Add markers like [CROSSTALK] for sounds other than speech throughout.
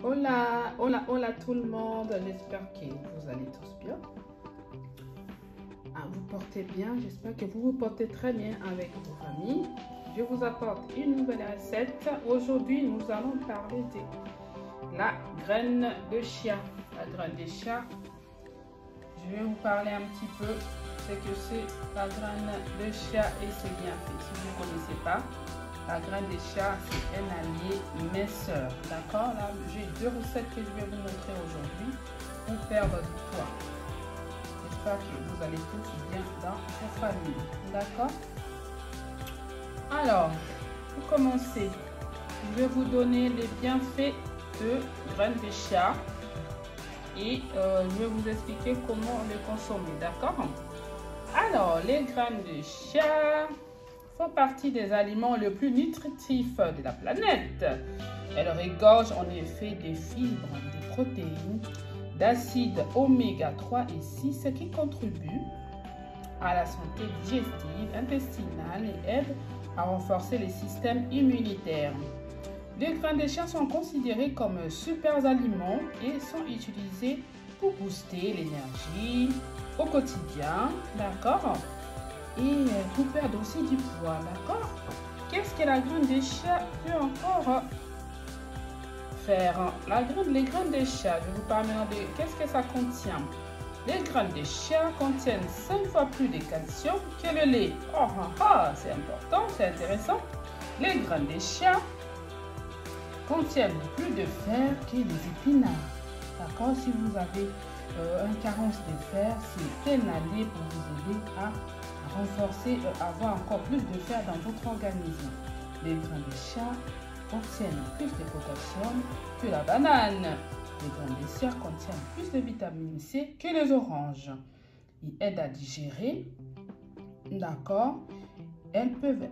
Hola, hola, hola tout le monde. J'espère que vous allez tous bien. Ah, vous portez bien. J'espère que vous vous portez très bien avec vos familles. Je vous apporte une nouvelle recette. Aujourd'hui, nous allons parler de la graine de chia. La graine de chia. Je vais vous parler un petit peu ce que c'est la graine de chia et c'est bien fait. Si vous ne connaissez pas, la graine de chia, c'est un allié minceur. D'accord Là, j'ai deux recettes que je vais vous montrer aujourd'hui pour perdre du poids. J'espère que vous allez tous bien dans vos familles. D'accord? Alors, pour commencer, je vais vous donner les bienfaits de graines de chia et euh, je vais vous expliquer comment les consommer. D'accord? Alors, les graines de chia partie des aliments les plus nutritifs de la planète. Elles regorgent en effet des fibres, des protéines, d'acides oméga 3 et 6 qui contribuent à la santé digestive, intestinale et aident à renforcer les systèmes immunitaires. Les graines de chia sont considérés comme super aliments et sont utilisés pour booster l'énergie au quotidien, d'accord? Et pour perdre aussi du poids, d'accord? Qu'est-ce que la graine de chia peut encore faire? La graine, Les graines de chia, je vous parle maintenant de qu'est-ce que ça contient? Les graines de chia contiennent 5 fois plus de calcium que le lait. Oh, oh, oh c'est important, c'est intéressant. Les graines de chia contiennent plus de fer que les épinards. D'accord? Si vous avez euh, une carence de fer, c'est un allié pour vous aider à renforcer, euh, avoir encore plus de fer dans votre organisme. Les grains de chia contiennent plus de potassium que la banane. Les grains de chia contiennent plus de vitamine C que les oranges. Ils aident à digérer. D'accord Elles peuvent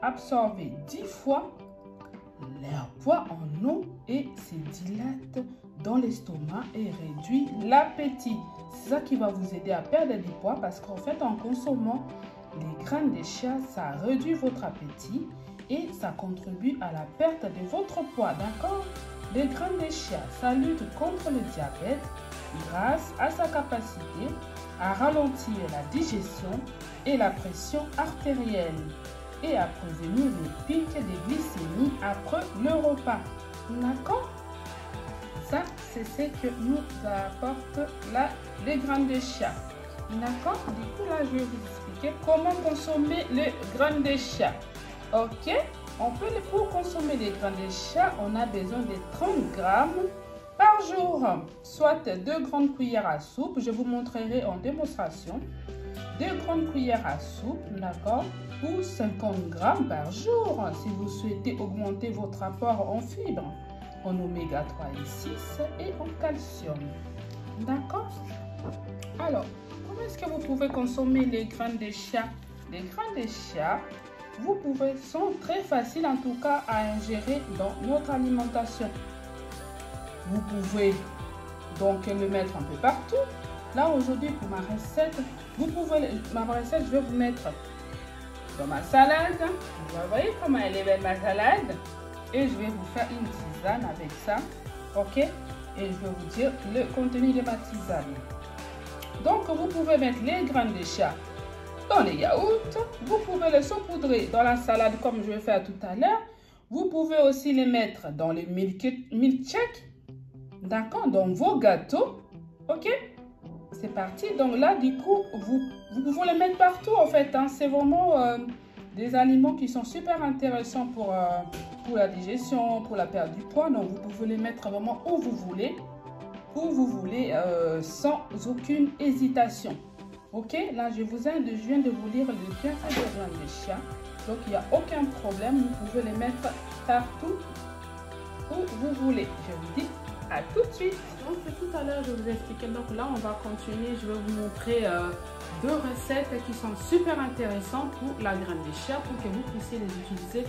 absorber 10 fois leur poids en eau et se dilatent dans l'estomac et réduit l'appétit. C'est ça qui va vous aider à perdre du poids parce qu'en fait, en consommant les graines de chia, ça réduit votre appétit et ça contribue à la perte de votre poids, d'accord? Les graines de chia, ça lutte contre le diabète grâce à sa capacité à ralentir la digestion et la pression artérielle et à prévenir les pics de glycémie après le repas. D'accord? C'est ce que nous apporte la, les graines de chia. D'accord? Du coup, là, je vais vous expliquer comment consommer les graines de chia. Ok? On peut, Pour consommer les graines de chia, on a besoin de 30 grammes par jour, soit 2 grandes cuillères à soupe. Je vous montrerai en démonstration. 2 grandes cuillères à soupe, d'accord? Ou 50 grammes par jour si vous souhaitez augmenter votre apport en fibres, en oméga 3 et 6 et en calcium. D'accord? Alors, comment est-ce que vous pouvez consommer les graines de chia? Les graines de chia, vous pouvez, sont très faciles en tout cas à ingérer dans notre alimentation. Vous pouvez donc le mettre un peu partout. Là aujourd'hui pour ma recette, vous pouvez, ma recette, je vais vous mettre dans ma salade. Vous voyez comment elle est belle ma salade? Et je vais vous faire une tisane avec ça. Ok? Et je vais vous dire le contenu de ma tisane. Donc vous pouvez mettre les graines de chat dans les yaourts. Vous pouvez les saupoudrer dans la salade comme je vais faire tout à l'heure. Vous pouvez aussi les mettre dans les milkshakes. D'accord? Dans vos gâteaux. Ok? C'est parti. Donc là, du coup, vous, vous pouvez les mettre partout en fait. Hein. C'est vraiment euh, des aliments qui sont super intéressants pour, euh, pour la digestion, pour la perte du poids. Donc vous pouvez les mettre vraiment où vous voulez, où vous voulez, euh, sans aucune hésitation. Ok, là je vous aide, je viens de vous lire le bienfait des graines de chien. Donc il n'y a aucun problème, vous pouvez les mettre partout où vous voulez. Je vous dis à tout de suite. Donc tout à l'heure je vous expliquais. Donc là on va continuer. Je vais vous montrer euh, deux recettes qui sont super intéressantes pour la graine de chia pour que vous puissiez les utiliser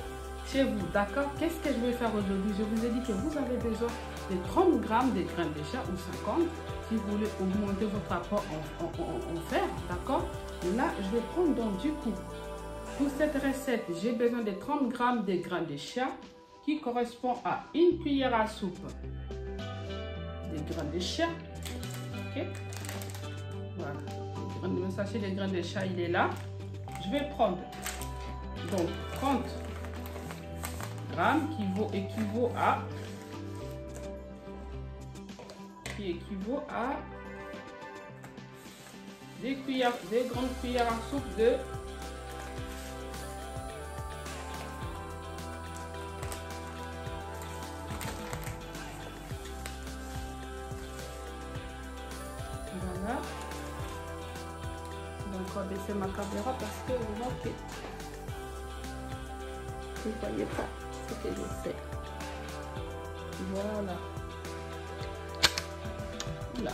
chez vous. D'accord? Qu'est-ce que je vais faire aujourd'hui? Je vous ai dit que vous avez besoin de 30 grammes de graines de chia ou 50 si vous voulez augmenter votre apport en, en fer. D'accord? Là je vais prendre donc du coup pour cette recette, j'ai besoin de 30 grammes de graines de chia qui correspond à une cuillère à soupe des grains de chat. Ok? Voilà. Le sachet des grains de chat, il est là. Je vais prendre donc 30 grammes qui vaut, équivaut à qui équivaut à des cuillères, des grandes cuillères à soupe de Voilà. Là.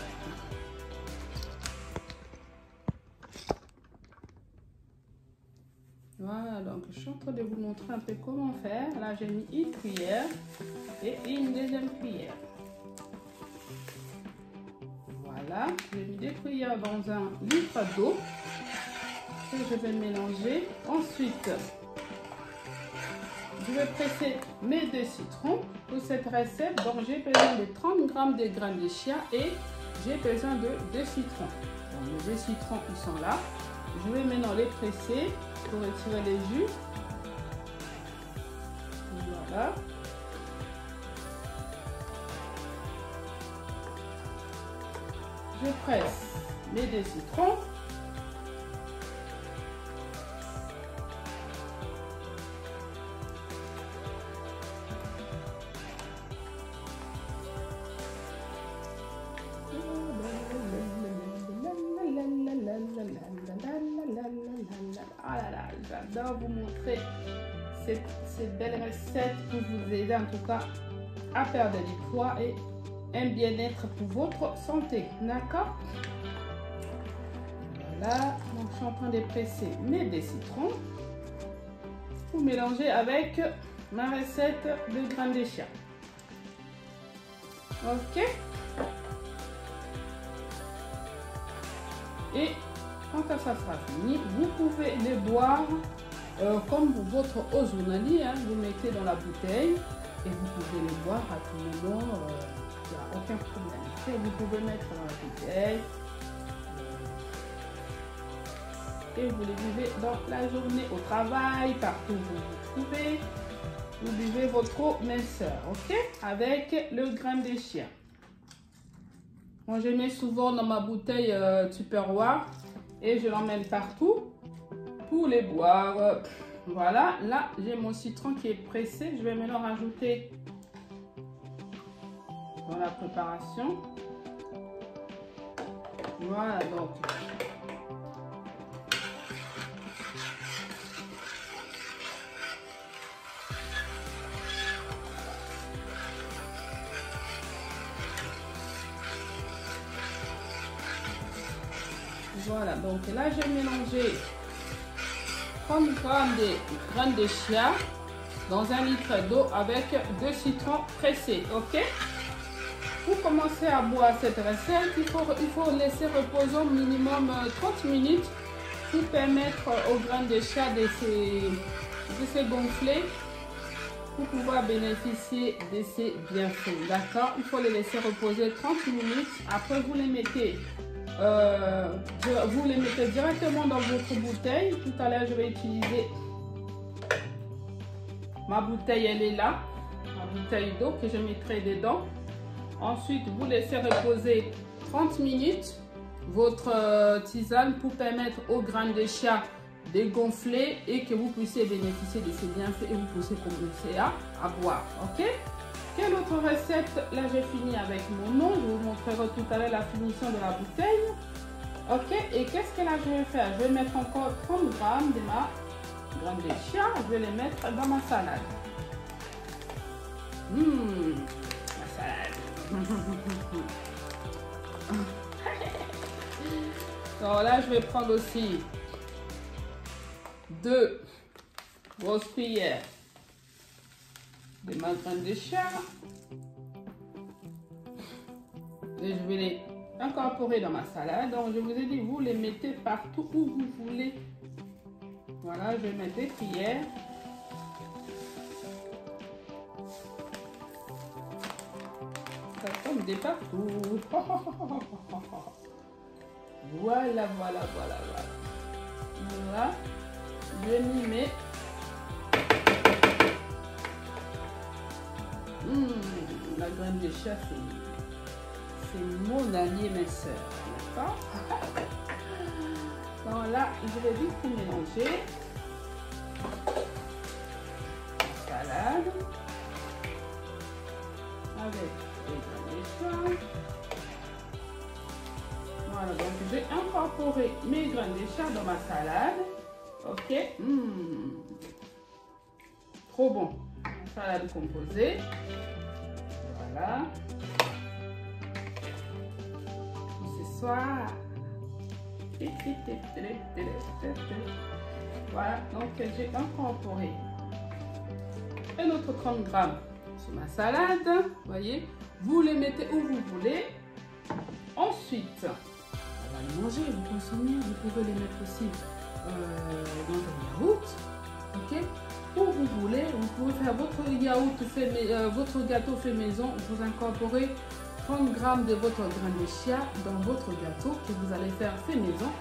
Voilà, donc je suis en train de vous montrer un peu comment faire. Là, j'ai mis une cuillère et une deuxième cuillère. Voilà, j'ai mis deux cuillères dans un litre d'eau que je vais mélanger. Ensuite, je vais presser mes deux citrons pour cette recette. Donc, j'ai besoin de 30 grammes de grains de chia et j'ai besoin de deux citrons. Donc, les deux citrons, sont là. Je vais maintenant les presser pour retirer les jus. Voilà. Je presse mes deux citrons. J'adore vous montrer cette, cette, belle recette pour vous aider en tout cas à perdre du poids et un bien-être pour votre santé. D'accord? Voilà, donc je suis en train de presser mes deux citrons pour mélanger avec ma recette de grains de chia. Ok? Et quand ça sera fini, vous pouvez les boire euh, comme votre eau journalier. Hein, vous mettez dans la bouteille et vous pouvez les boire à tout moment. Il euh, n'y a aucun problème. Et vous pouvez mettre dans la bouteille. Et vous les buvez dans la journée, au travail, partout où vous vous trouvez. Vous buvez votre eau minceur, ok? Avec le grain de chien. Moi, je mets souvent dans ma bouteille euh, Tupperware et je l'emmène partout pour les boire. Voilà, là, j'ai mon citron qui est pressé. Je vais maintenant rajouter dans la préparation. Voilà, donc. Voilà, donc là, j'ai mélangé 30 g de graines de chia dans un litre d'eau avec deux citrons pressés, ok? Pour commencer à boire cette recette, il faut, il laisser reposer au minimum 30 minutes pour permettre aux graines de chia de se, de se gonfler pour pouvoir bénéficier de ces bienfaits, d'accord? Il faut les laisser reposer 30 minutes, après vous les mettez euh, vous les mettez directement dans votre bouteille. Tout à l'heure, je vais utiliser ma bouteille, elle est là, ma bouteille d'eau que je mettrai dedans. Ensuite, vous laissez reposer 30 minutes votre euh, tisane pour permettre aux grains de chat de gonfler et que vous puissiez bénéficier de ces bienfaits et vous puissiez commencer à, à boire. Ok? Quelle autre recette Là, j'ai fini avec mon nom. Je vous montrerai tout à l'heure la finition de la bouteille. Ok, et qu'est-ce que là je vais faire? Je vais mettre encore 30 grammes de ma graine de chia. Je vais les mettre dans ma salade. Hum, ma salade. [LAUGHS] Alors là, je vais prendre aussi deux grosses cuillères les membranes de char. Et je vais les incorporer dans ma salade. Donc, je vous ai dit, vous les mettez partout où vous voulez. Voilà, je vais mettre des cuillères. Ça tombe des partout. [LAUGHS] voilà, voilà, voilà, voilà. Voilà, je m'y mets. Mmh, la graine de chat, c'est mon allié, mes soeurs. D'accord [LAUGHS] Donc là, je vais vite mélanger. Salade. Avec les graines de chat. Voilà, donc j'ai incorporé mes graines de chat dans ma salade. Ok? Mmh. Trop bon. Salade composée. Voilà. Ce soir. Voilà, donc j'ai incorporé un autre 30 grammes sur ma salade. Voyez, vous les mettez où vous voulez. Ensuite, on va les manger, vous consommez, vous pouvez les mettre aussi euh, dans un yaourt. Ok Où vous voulez, vous pouvez faire votre yaourt fait, euh, votre gâteau fait maison, vous incorporez 30 grammes de votre grain de chia dans votre gâteau que vous allez faire fait maison.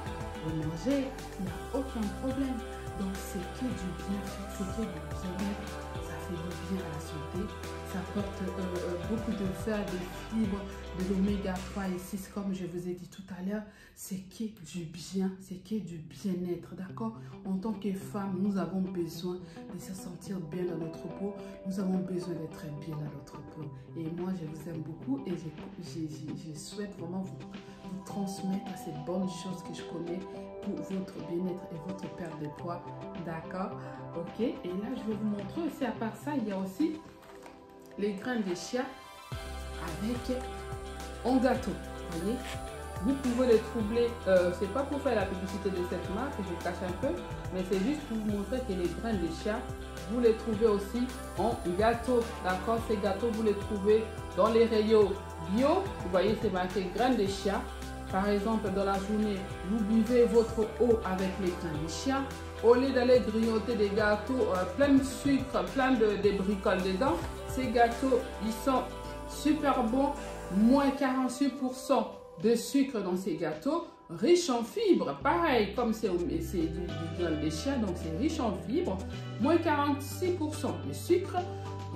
Vous mangez, il n'y a aucun problème. Donc c'est que du bien, c'est que du bien-être, à la santé, ça apporte euh, euh, beaucoup de fer, de fibres, de l'oméga 3 et 6 comme je vous ai dit tout à l'heure. C'est que du bien, c'est que du bien-être, d'accord? En tant que femme, nous avons besoin de se sentir bien dans notre peau. Nous avons besoin d'être bien dans notre peau. Et moi, je vous aime beaucoup et je, je, je souhaite vraiment vous, vous transmettre ces bonnes choses que je connais pour votre bien-être et votre perte de poids. D'accord? Ok Et là, je vais vous montrer aussi, à part ça, il y a aussi les grains de chia avec en gâteau. Voyez? Vous pouvez les troubler, euh, c'est pas pour faire la publicité de cette marque, je cache un peu, mais c'est juste pour vous montrer que les grains de chia, vous les trouvez aussi en gâteau. D'accord? Ces gâteaux, vous les trouvez dans les rayons bio. Vous voyez, c'est marqué grains de chia. Par exemple, dans la journée, vous buvez votre eau avec les grains de chia. Au lieu d'aller grignoter des gâteaux euh, plein de sucre, plein de, bricoles dedans, ces gâteaux, ils sont super bons. Moins 48% de sucre dans ces gâteaux, riche en fibres. Pareil, comme c'est du, du grain de chia, donc c'est riche en fibres. Moins 46% de sucre,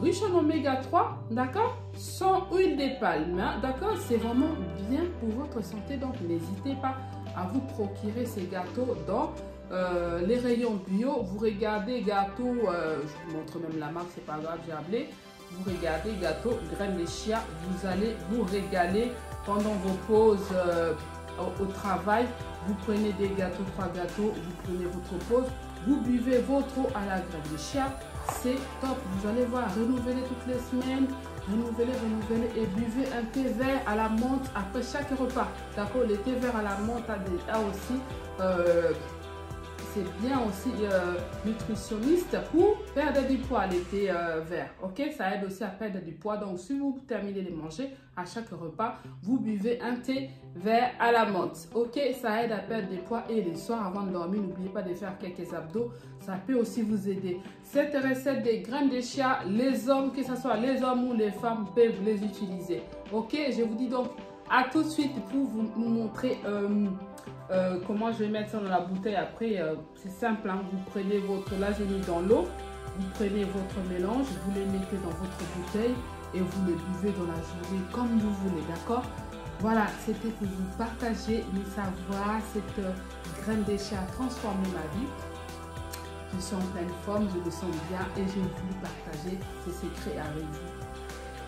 riche en oméga 3, d'accord? Sans huile de palme, hein, d'accord? C'est vraiment bien pour votre santé, donc n'hésitez pas à vous procurer ces gâteaux dans euh, les rayons bio. Vous regardez gâteau, euh, je vous montre même la marque, c'est pas grave, j'ai appelé. Vous regardez gâteau graines de chia, vous allez vous régaler pendant vos pauses euh, au, au, travail. Vous prenez des gâteaux, trois gâteaux, vous prenez votre pause, vous buvez votre eau à la graine de chia. C'est top, vous allez voir, renouveler toutes les semaines, renouveler, renouveler et buvez un thé vert à la menthe après chaque repas. D'accord, le thé vert à la menthe a, des, aussi euh, c'est bien aussi euh, nutritionniste pour perdre du poids l'été euh, vert. Ok, ça aide aussi à perdre du poids. Donc, si vous terminez de manger à chaque repas, vous buvez un thé vert à la menthe. Ok, ça aide à perdre du poids et le soir avant de dormir, n'oubliez pas de faire quelques abdos. Ça peut aussi vous aider. Cette recette des graines de chia, les hommes, que ce soit les hommes ou les femmes, peuvent les utiliser. Ok, je vous dis donc à tout de suite pour vous, montrer. Euh, euh, comment je vais mettre ça dans la bouteille après euh, c'est simple hein. vous prenez votre là j'ai mis dans l'eau. Vous prenez votre mélange vous les mettez dans votre bouteille et vous le buvez dans la journée comme vous voulez d'accord? Voilà c'était pour vous partager mes savoirs cette euh, graine de chia a transformé ma vie. Je suis en pleine forme je me sens bien et j'ai voulu partager ces secrets avec vous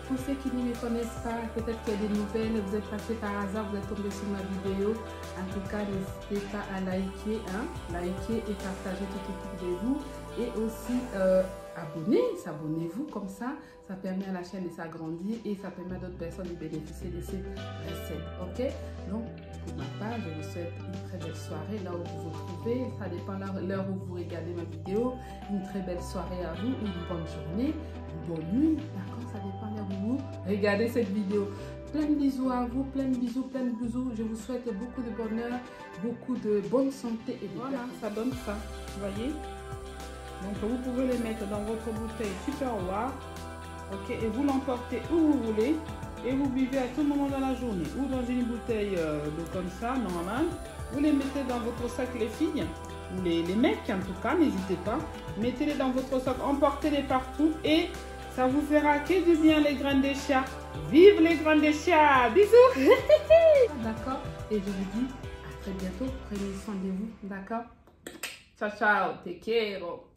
pour ceux qui ne me connaissent pas, peut-être qu'il y a des nouvelles, vous êtes passé par hasard, vous êtes tombé sur ma vidéo. En tout cas, n'hésitez pas à liker, hein, liker et partager tout autour de vous. Et aussi euh, abonner, s'abonnez-vous comme ça, ça permet à la chaîne de s'agrandir et ça permet à d'autres personnes de bénéficier de ces recettes. Ok? Donc, pour ma part, je vous souhaite une très belle soirée là où vous vous trouvez. Ça dépend de l'heure où vous regardez ma vidéo. Une très belle soirée à vous, une bonne journée, une bonne nuit. Vous regardez cette vidéo. Plein de bisous à vous, plein de bisous, plein de bisous. Je vous souhaite beaucoup de bonheur, beaucoup de bonne santé et de Voilà, ça donne ça. Vous voyez donc vous pouvez les mettre dans votre bouteille Tupperware. Ok, et vous l'emportez où vous voulez. et vous buvez à tout moment dans la journée ou dans une bouteille euh, d'eau comme ça, normale. Vous les mettez dans votre sac, les filles, ou les, les mecs en tout cas, n'hésitez pas. Mettez-les dans votre sac, emportez-les partout et ça vous fera que du bien les graines de chat. Vive les graines de chat Bisous [LAUGHS] D'accord Et je vous dis à très bientôt. Prenez soin de vous. D'accord Ciao, ciao. Te quiero.